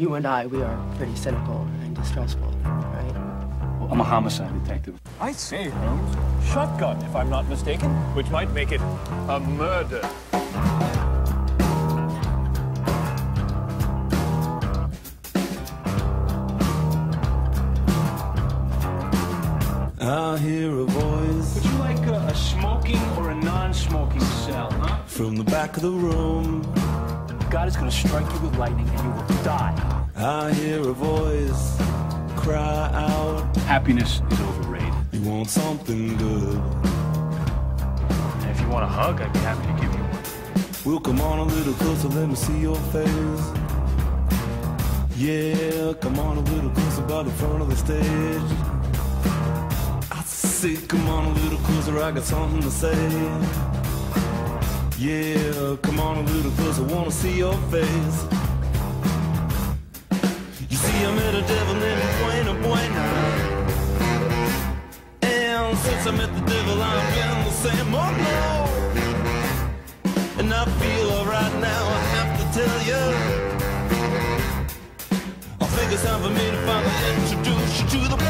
You and I, we are pretty cynical and distrustful, right? I'm a homicide detective. I say, Holmes. Shotgun, if I'm not mistaken, which might make it a murder. I hear a voice Would you like a, a smoking or a non-smoking cell, huh? from the back of the room. God is gonna strike you with lightning and you will die. I hear a voice cry out. Happiness is overrated. You want something good? And if you want a hug, I'd be happy to give you one. We'll come on a little closer, let me see your face. Yeah, come on a little closer by the front of the stage. I say, come on a little closer, I got something to say. Yeah, come on a little closer, wanna see your face. You see, I met a devil named Buena Buena. And since I met the devil, I've been the same. Oh no! And I feel alright now, I have to tell you. I think it's time for me to finally introduce you to the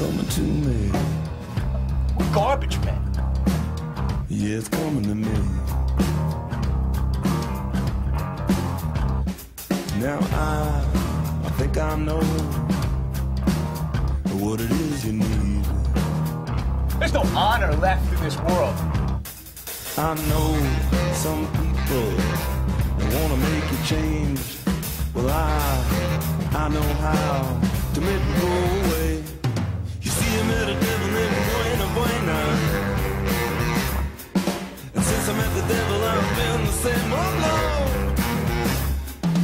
coming to me. Garbage man. Yeah, it's coming to me. Now I, I think I know what it is you need. There's no honor left in this world. I know some people that wanna make you change. Well, I, I know how to make it go away. Saint Malo.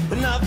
But not